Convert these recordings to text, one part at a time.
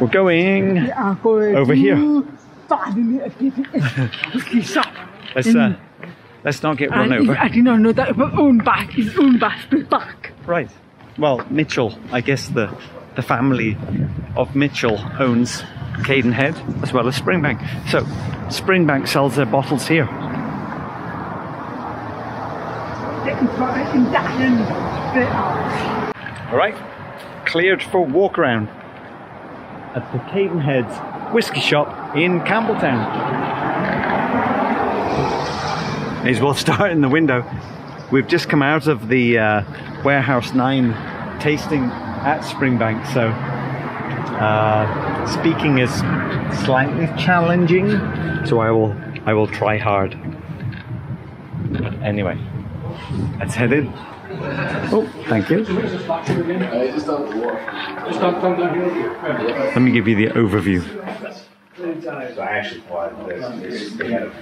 We're going. We are going Over here. to finally a whiskey. Let's uh, let's not get run over. I did not know that owned is by Springbank. Right. Well, Mitchell, I guess the the family of Mitchell owns Cadenhead as well as Springbank. So Springbank sells their bottles here. In Dublin, they are. All right. Cleared for walk around at the Cadenhead's whiskey shop in Campbeltown. May as well start in the window. We've just come out of the uh, Warehouse 9 tasting at Springbank, so uh, speaking is slightly challenging, so I will I will try hard. But anyway, let's head in. Oh, thank you. Let me give you the overview. So I actually bought this. They had a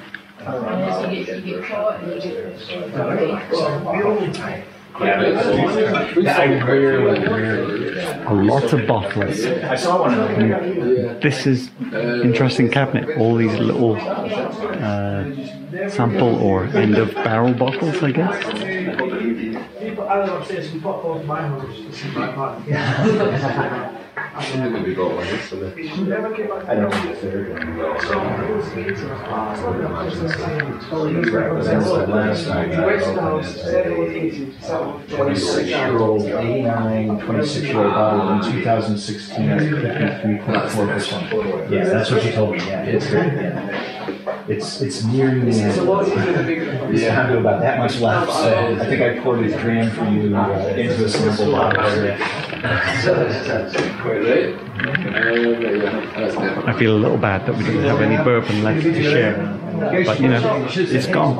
A lot of bottles. I saw one of them. This is interesting cabinet. All these little uh, sample or end of barrel bottles, I guess. I don't know if they're doing well. Represents the ah, last time uh, Twenty-six year old, 89, 26 year old bottle in 2016 at 53.4 percent. Yeah, that's what you told me. Yeah, it's it's it's nearing the end. It's down to about that much left. So I think I poured a dram for you uh, into a sample bottle. I feel a little bad that we don't have any bourbon left to share. But you know, it's gone.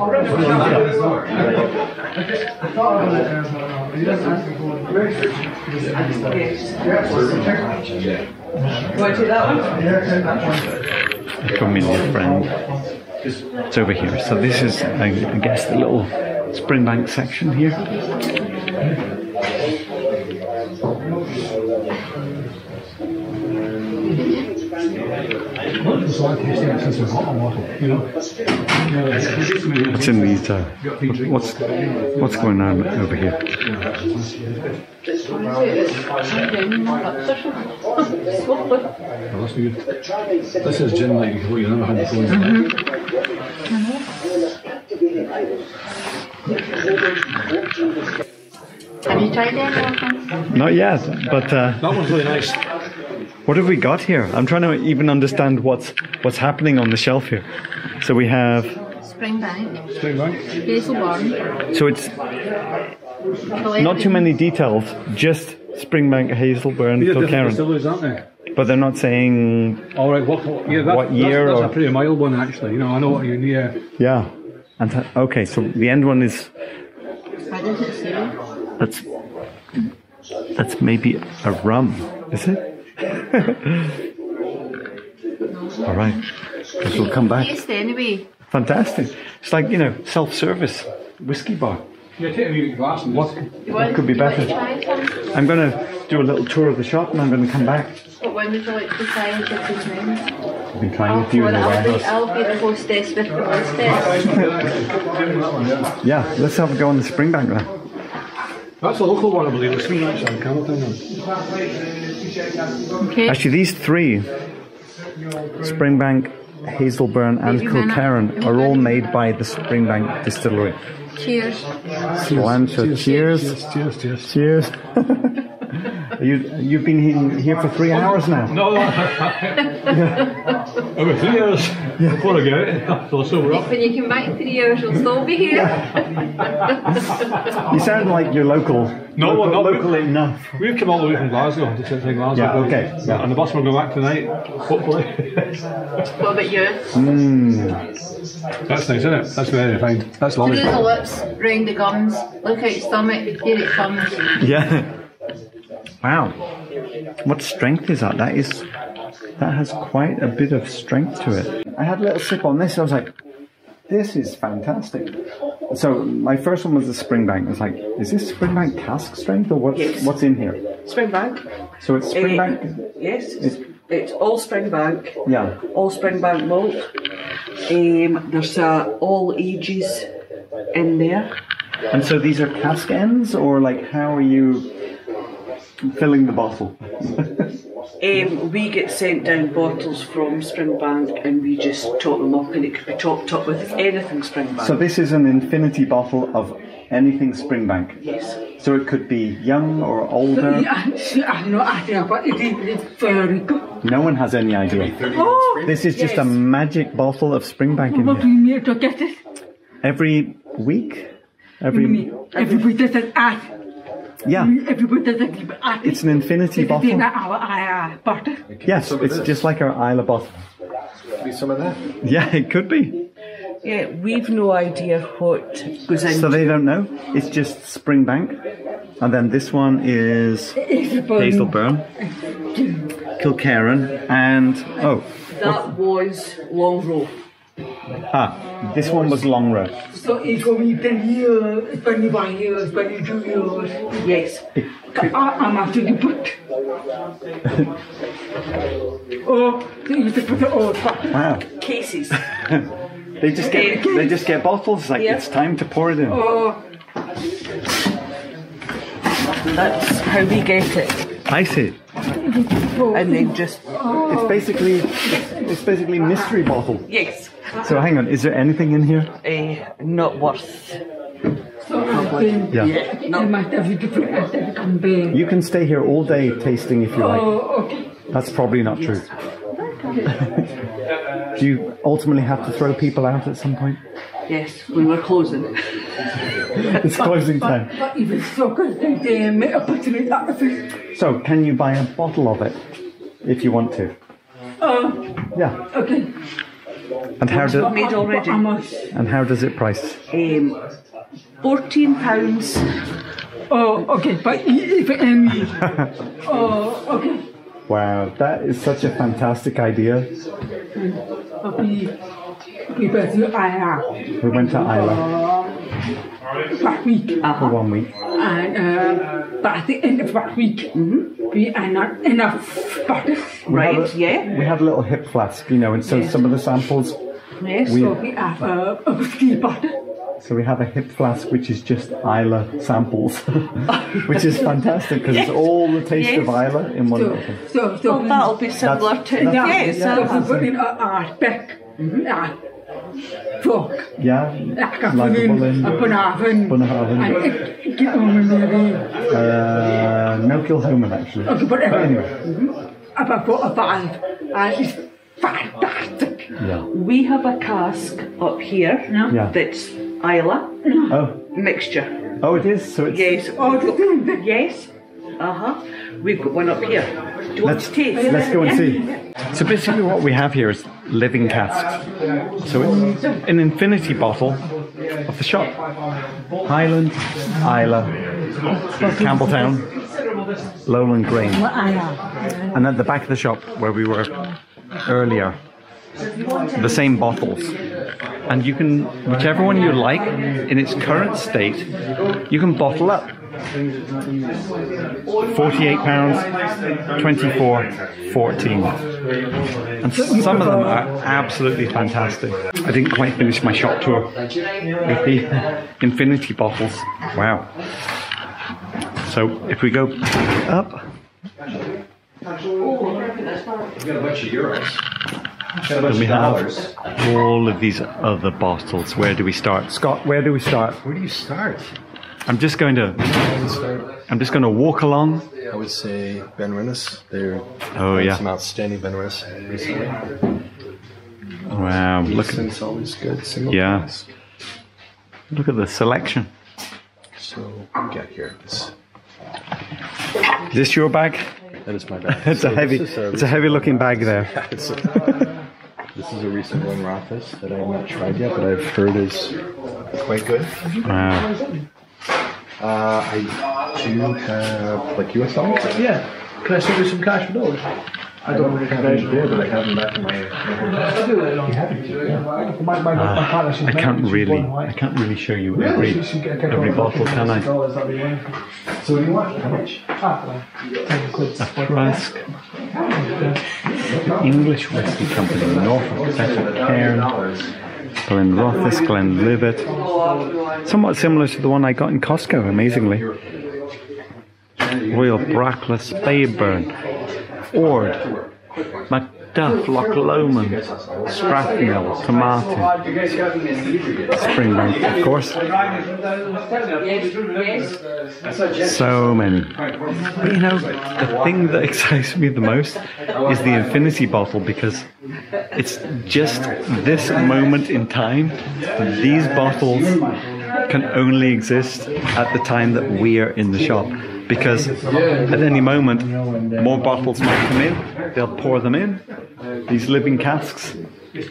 Come in, your friend. It's over here. So this is, I guess, the little Springbank section here. A. What's in these? Uh, what's what's going on over here? Well, that's good. This is gin like what you never had before. Have you tried that? Not yet, but uh, That one's really nice. what have we got here? I'm trying to even understand what's what's happening on the shelf here. So we have, Springbank, Springbank. Hazelburn, so it's not too many details, just Springbank, Hazelburn, These are different Kilkerran. distilleries, aren't they? But they're not saying, All right, what, what, yeah, that, What year That's, or- that's a pretty mild one, actually. You know, I know what you need. Yeah. yeah. And th- okay, so the end one is What does it say? that's that's maybe a rum, is it? All right, guess we'll come back. Taste anyway. Fantastic. It's like you know, self-service whiskey bar. Yeah, take a wee glass and What, what could be you want to better? Try some? I'm going to do a little tour of the shop and I'm going to come back. What one would you like to try and get his name? I've been trying I'll, a few in the I'll, be, warehouse. I'll be the hostess with the hostess. Yeah, let's have a go on the Springbank then. That's a local one, I believe. It's been actually in Campbeltown. Okay. Actually, these three, Springbank, Hazelburn and Kilkerran are all made by the Springbank Distillery. Cheers. Slancha, cheers. Cheers, cheers. Cheers. you, you've been he- here for three hours now. No, over three years before I get it. So sober up. When you come back in three years, you'll still be here. You sound like you're local. No, local, we're not. local enough. We've come all the way from Glasgow to sit in Glasgow. Yeah, okay, yeah. And the bus will go back tonight, hopefully. what about you? Hmm. That's nice, isn't it? That's very fine. That's Through lovely. the lips, round the gums, look out stomach, here it comes. Yeah. Wow. What strength is that? That is that has quite a bit of strength to it. I had a little sip on this. I was like, this is fantastic. So my first one was the Springbank. I was like, is this Springbank cask strength or what's Yes. what's in here? Springbank. So it's Springbank. Yes. It's, It's all Springbank, Yeah. all Springbank malt. Um, there's uh, all ages in there. And so these are cask ends, or like how are you filling the bottle? Um, we get sent down bottles from Springbank and we just top them up and it could be topped up with anything Springbank. So this is an infinity bottle of anything Springbank. yes. So it could be young or older. Yeah, I have no idea, but it is very good. No one has any idea. Oh, This is just a magic bottle of Springbank in what do here. you need to get it? Every week? You Every mean everybody does an ad. yeah. Everybody does an. It's an infinity It's bottle. in our butter. Yes, it's just like our Islay bottle. Be some of that. Yeah, it could be. Yeah, we've no idea what goes in. So they don't know. It's just Springbank. And then this one is Hazelburn, Kilkerran, and oh, that was Longrow. Ah, this one was Longrow. So it's when you ten years, twenty-one years, twenty-two years. Yes. I, I'm actually put. oh, you used to put the old. Wow, Cases. they just get they just get bottles. Like Yeah. it's time to pour it in. Oh, That's how we get it. I see. And they just, It's basically it's basically mystery bottle. yes, So hang on, is there anything in here? uh, not worth. then Yeah. it might have a different acid. You can stay here all day tasting if you like. Oh, okay. That's probably not true. Do you ultimately have to throw people out at some point? Yes, we were closing. It's closing time. But even so, they, they make a put in that food. So, can you buy a bottle of it if you want to? Oh, Yeah. okay. And how do Made already. And how does it price? Um, Fourteen pounds. Oh, okay. But if um, oh, okay. Wow, that is such a fantastic idea. But we we better I We went to Islay last week, for one week. and uh, but at the end of that week, we are not enough butter. Right, a- yeah. We have a little hip flask, you know, and so some of the samples. Yes. We, So we have uh, a whiskey butter. so we have a hip flask which is just Islay samples, which is fantastic because it's all the taste of Yes. Islay in one So bottle. so so. Well, that'll be similar That's- to that's- yes. Yeah, uh-huh. so we put in a, a speck, a fork. Yeah, Like a like a pudding, Boleyn. a Bunnahabhain, Bunnahabhain. and it, get on with maybe. Uh, no Kilchoman actually. Okay, but But anyway, about four or five, and it's fantastic. yeah. We have a cask up here Yeah. that's Islay Oh, mixture. oh, it is. So it's Yes. Oh, the Yes. Uh huh. We've got one up here. Do Let's let's go and see. So basically, what we have here is living casks. So it's an infinity bottle of the shop. Highland, Islay, Campbeltown, Lowland Green. And at the back of the shop where we were earlier, the same bottles. And you can, whichever one you like, in its current state, you can bottle up. Forty-eight pounds, twenty-four, fourteen, and some of them are absolutely fantastic. I didn't quite finish my shop tour with the infinity bottles. Wow! So if we go up, then we have all of these other bottles. Where do we start, Scott? Where do we start? Where do you start? I'm just going to, I would start. I'm just going to walk along. I would say Benrinnes. They're Oh, yeah. some outstanding Benrinnes recently. Wow! Look at always good single Yeah. look at the selection. So what we got here. This, Is this your bag? that is my bag. It's So a heavy. A it's a heavy looking bag there. it's a- this is a recent one, Rothus, that I have not tried yet, but I've heard is quite good. Wow. Uh, I do have like US dollars. Yeah. Can I send you some cash for those? I don't really have any there, but I have them back in my. You haven't yeah. My, my, my partner, she's I can't she's really, I can't really show you every, She- she get- get every bottle, can I? dollars that we want. So what do you want? How much? Ah, well, ten quid. Rusk. English Whiskey Company, Norfolk, Better Cairn, Glenrothes, Glenlivet. Somewhat similar to the one I got in Costco, amazingly. Royal Brackla, Speyburn, Ord, Macduff, Loch Lomond, Strathmill, Tomatin, Springbank, of course. So many. But you know, the thing that excites me the most is the infinity bottle because it's just this moment in time. These bottles can only exist at the time that we are in the shop because at any moment more bottles might come in, they'll pour them in, these living casks,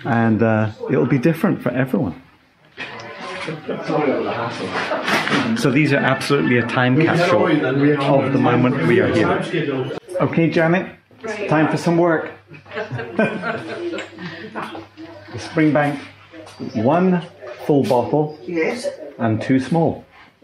and uh, it'll be different for everyone. So these are absolutely a time capsule of the moment we are here. Okay, Janet, time for some work. the Springbank, one full bottle Yes. and two small.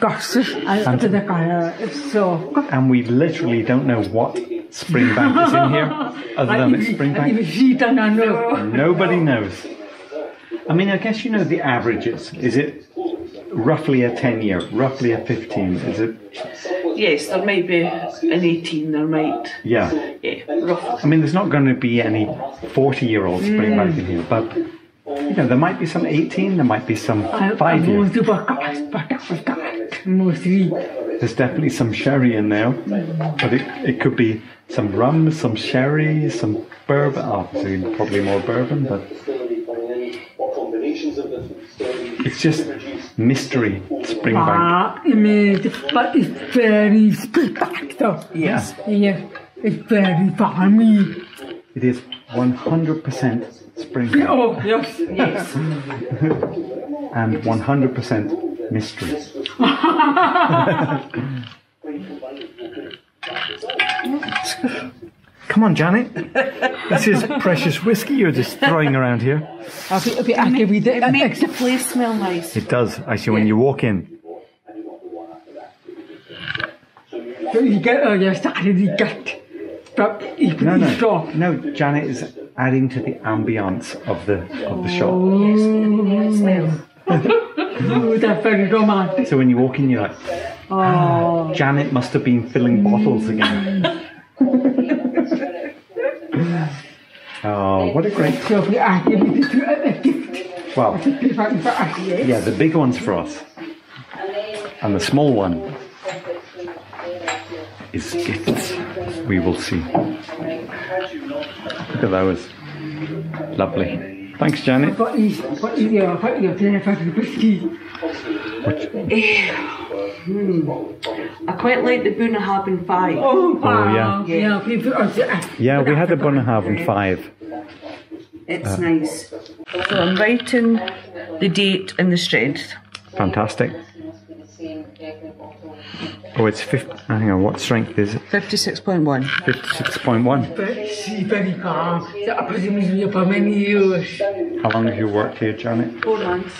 Gosh, I did the color. It's so. And we literally don't know what Springbank is in here, other than it's Springbank. If know. Nobody knows. I mean, I guess you know the averages. Is it roughly a 10 year, roughly a 15? Is it? Yes, there might be an 18, there might. Yeah. Yeah, roughly. I mean, there's not going to be any 40 year old Springbank mm. in here, but you know, there might be some 18, there might be some I, I 5 year. want to work out, but that was that. Mostly. There's definitely some sherry in there, but it, it could be some rum, some sherry, some bourbon. Obviously, probably more bourbon, but it's just mystery Springbank. Ah, but it's very spectacular. Yes. Yeah, it's very farmy. It is 100% Springbank Oh, yes. Yes. and 100% mystery. Come on, Janet. This is precious whiskey you're just throwing around here. I'll be, I'll be, I'll give It makes the place smell nice. It does, actually, when you walk in. So you get, oh, you started, you get, but you put No, the no, straw. no. Janet is adding to the ambience of the of the shop. Oh, that's very romantic. So when you walk in, you're like, Oh, Janet must have been filling bottles again. oh, what a great! so we are giving it to a, a gift. Well, If I, if I, yes. yeah, the big one's for us, and the small one is gifts. We will see. Look at those, lovely. Thanks, Janet. What is, what is your, what is your dinner for the whiskey? I quite like the Bunnahabhain 5. Oh, wow. yeah. Yeah, people, oh, yeah. Yeah, uh, we had a Bunnahabhain five. It's nice. So I'm writing the date and the strength. Fantastic. Oh, it's 50. Hang on, what strength is it? 56.1. 56.1. But she's very calm. So I presume you're here for many years. How long have you worked here, Janet? Four months.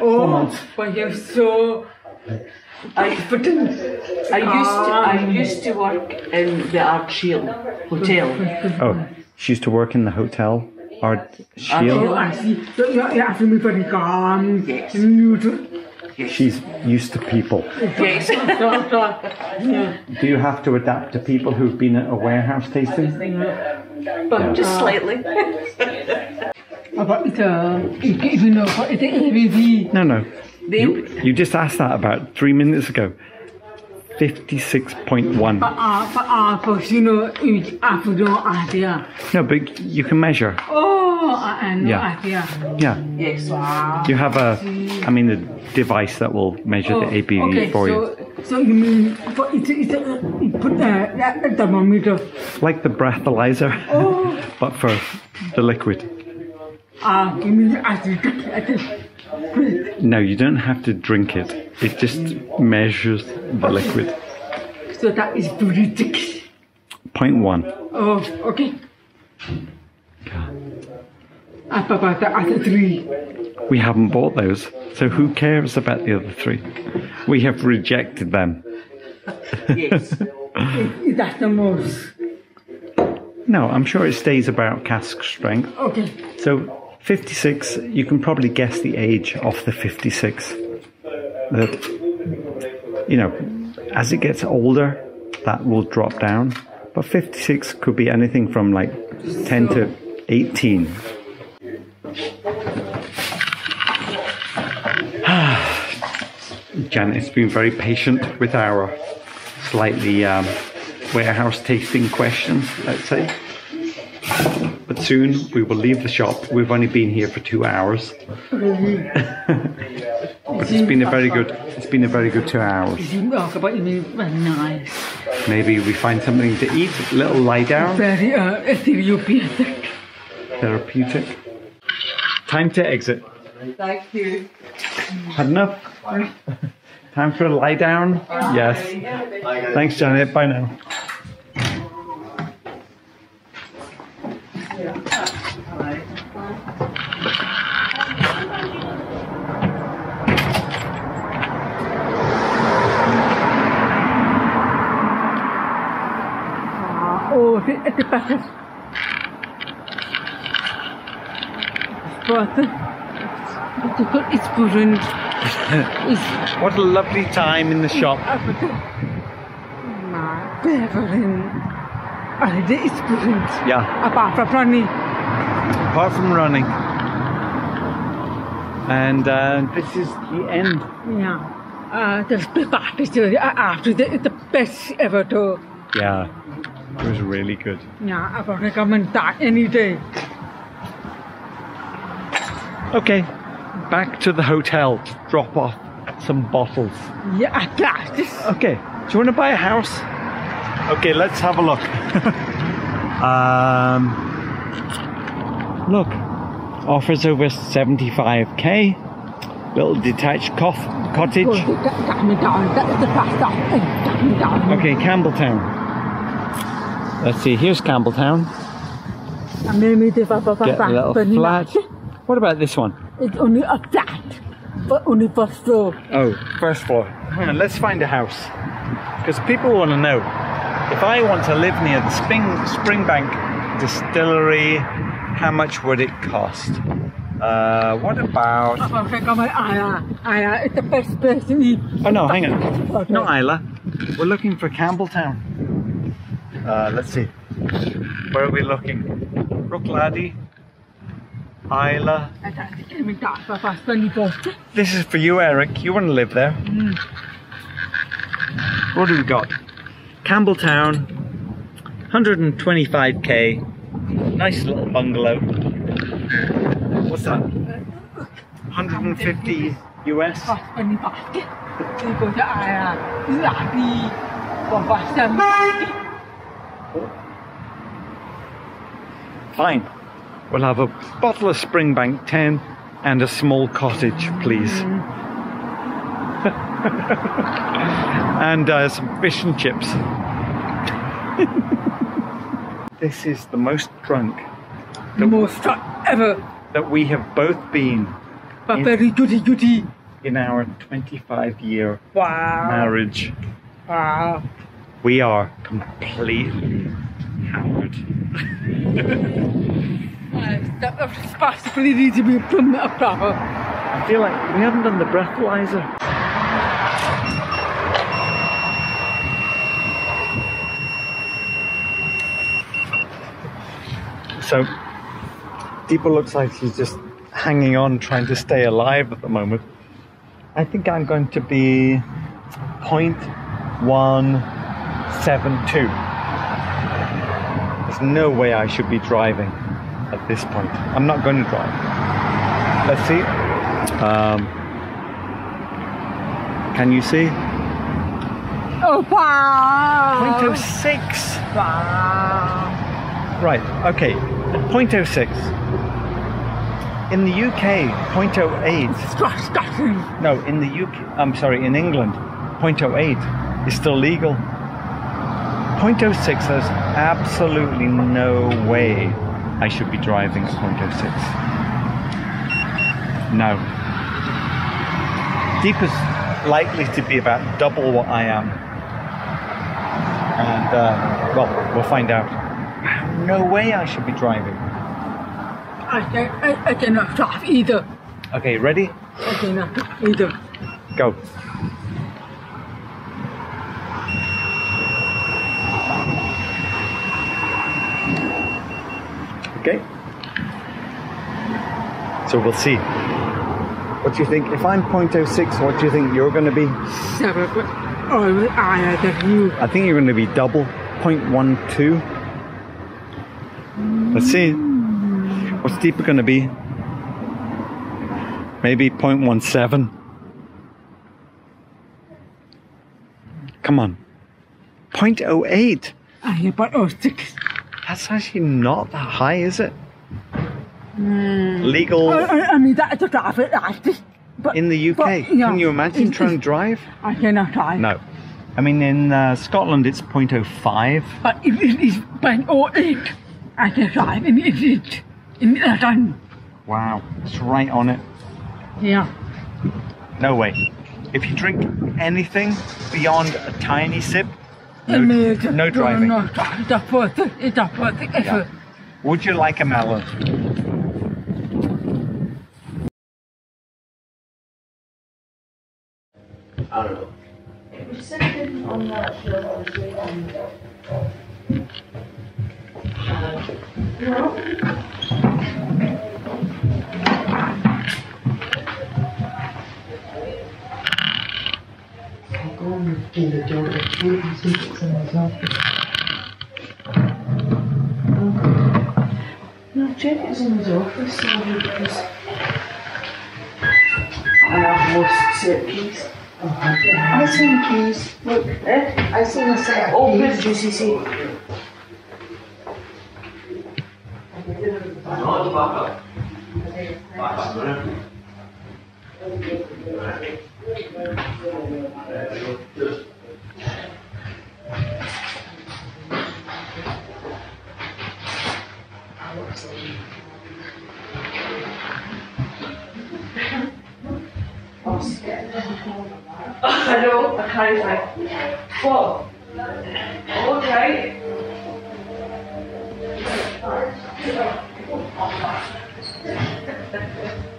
Oh, but you're so. I, But I used to, I used to work in the Ardshiel Hotel. Oh, she used to work in the hotel, Art oh, Shield. I see. So you're, you're asking me very calm. Yes. You do. She's used to people. Yes. So, so, yeah. Do you have to adapt to people who've been at a warehouse tasting? but just uh, slightly. About the, if you know, what the ABV. No, no. You, you just asked that about three minutes ago. 56.1. Ah, but ah, but you know, you have no idea. No, but you can measure. Oh, I know Yeah. idea. Yeah. yes. You have a, I mean, a device that will measure Oh, the ABV okay, for you. So you mean, but it's, it's, uh, you put the, the thermometer. Like the breathalyzer, Oh, but for the liquid. Ah, give me I think I think No, you don't have to drink it. It just measures the liquid. so that is ridiculous. Point one. Oh, okay. Up about the other three. We haven't bought those, so who cares about the other three? We have rejected them. Yes. That's the most. No, I'm sure it stays about cask strength. Okay. So 56, you can probably guess the age of the 56. That, you know, as it gets older, that will drop down. But 56 could be anything from like 10 to 18. Janet's been very patient with our slightly um, warehouse tasting questions, let's say. Soon we will leave the shop. We've only been here for two hours. but it's been a very good it's been a very good two hours. Talk about me very nice. Maybe we find something to eat, a little lie down, Very uh therapeutic. therapeutic. Time to exit. Thank you. Had enough? Time for a lie down? Yes. Thanks, Janet. Bye now. Oh, the better. But it's good. It's good. It's What a lovely time in the shop. my Beverlin. I did it's good. Yeah, Apart from running. apart from running. And uh, this is the end. Yeah. Uh, the party after the, the best ever to. Yeah, it was really good. Yeah, I would recommend that any day. Okay, back to the hotel to drop off some bottles. Yeah, at. Okay, do you want to buy a house? Okay, let's have a look. um, look, offers over 75k. Little detached co- cottage. That got me down. That is the fast stop. It got me down. Okay, Campbeltown. Let's see, here's Campbeltown. Get a little but flat. What about this one? It's only a flat, but only first floor. Oh, first floor. Hang on, let's find a house. Because people want to know if I want to live near the Spring, Springbank distillery, how much would it cost? Uh, what about. I would recommend Aya. Aya is the best place to eat. Oh no, hang on. Okay. Not Islay. We're looking for Campbeltown. Uh, let's see. Where are we looking? Bruichladdich, Islay. I thought it came down for fast when you bought it. This is for you, Eric. You want to live there. What do we got? Campbeltown, 125k. Nice little bungalow. What's that? 150 US. Fine. We'll have a bottle of Springbank 10 and a small cottage, please. and uh, some fish and chips. this is the most drunk The most drunk ever. that we have both been But Yeah. very goody goody. in our 25 year Wow. marriage. Wow. We are completely hammered. That was responsibility to be from a proper. I feel like we haven't done the breathalyzer. So, Deepa looks like she's just hanging on, trying to stay alive at the moment. I think I'm going to be 0.172. There's no way I should be driving at this point. I'm not going to drive. Let's see. Um, can you see? Oh, wow. 0.06. Wow. Right, okay. .06. In the UK, .08. Disgusting. No, in the UK, I'm sorry, in England, .08 is still legal. .06, there's absolutely no way I should be driving at .06. No. Deep is likely to be about double what I am. And, uh, well, we'll find out. No way I should be driving. I, I, I cannot drive either. Okay, ready? I cannot either. Go. Okay. So we'll see. What do you think? If I'm 0.06, what do you think you're going to be? Seven, but oh, I than you. I think you're going to be double 0.12. Let's see. What's deeper going to be? Maybe 0.17. Come on. 0.08. I but oh six. That's actually not that high, is it? Legal I, I, I mean that to drive it like this. But in the UK. but, yeah, Can you imagine it's- trying to drive? I cannot drive. No. I mean, in uh, Scotland, it's 0.05. But if it is bang or eight, I can drive in it. it in a gun. Wow. It's right on it. Yeah. No way. If you drink anything beyond a tiny sip, no, no driving. No, no, the first, it's the first effort. Would you like a melon? I don't know. Uh, no, check it's in his office somewhere because and I've lost set keys. I seen keys. Look, eh? I seen a set Oh, of where keys. did you see? see? I know, I can't find. What? Okay.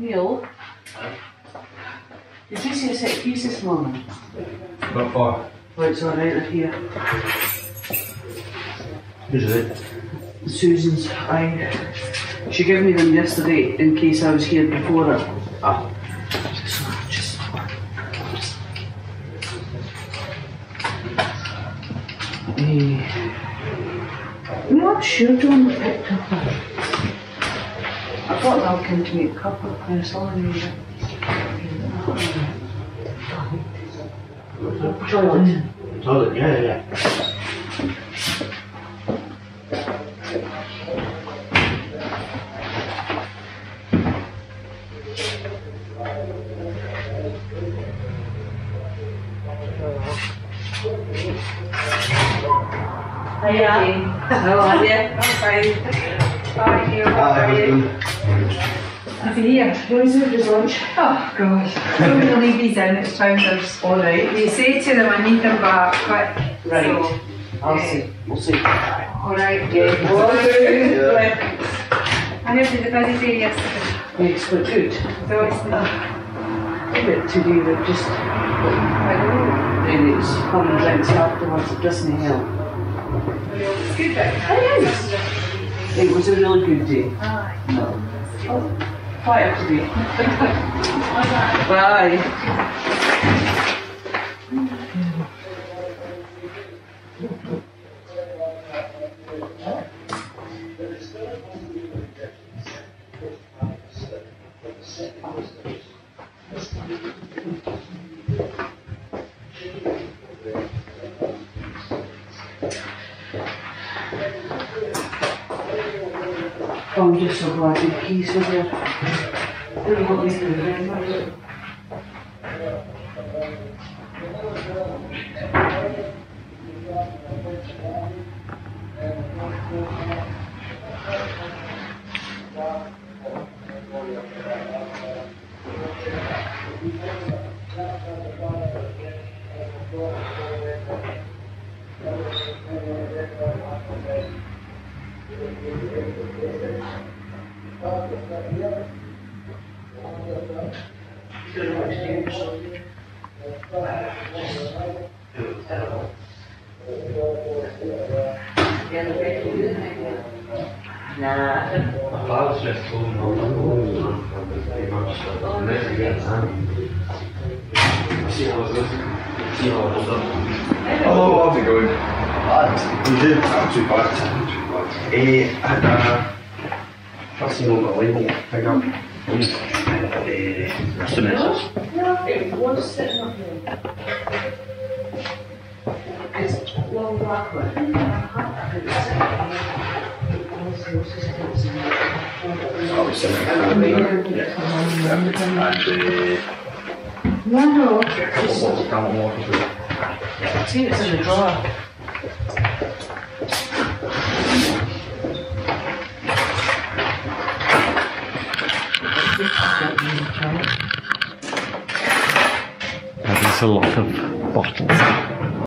Neil, did you see a set of keys this morning? Not far. Oh, it's all right, they're here. Is it? Susan's, I, she gave me them yesterday in case I was here before her. Ah. Just, just, I'm not sure John picked up a, I thought they'll come to make a cup of press on you. Toilet. Toilet, yeah, yeah. Hiya. How are you? I'm fine. Fine, you. How are you? Over here. Where's it? lunch? Oh gosh. Don't really leave these in, it's founders. All right. They say to them, I need them back quick. Right. So, I'll Yeah. see. We'll see. alright. Yeah. I know did a busy day yesterday. Yes, but good. So it's the, A bit to do with just, I know. and it's having drinks afterwards. It doesn't help. It's good right. It is. It was a really good day. Aye. No. Oh, today. Bye. Oh, I'm just so glad your keys were there. Didn't want me to remember. Oh, how's it going? You did? Not too bad. Not too bad. Eh, I had a. On the label. Eh, Semesis. It was sitting up there. It's long No, no. Camel Through. I think it's in the drawer. That is a lot of bottles.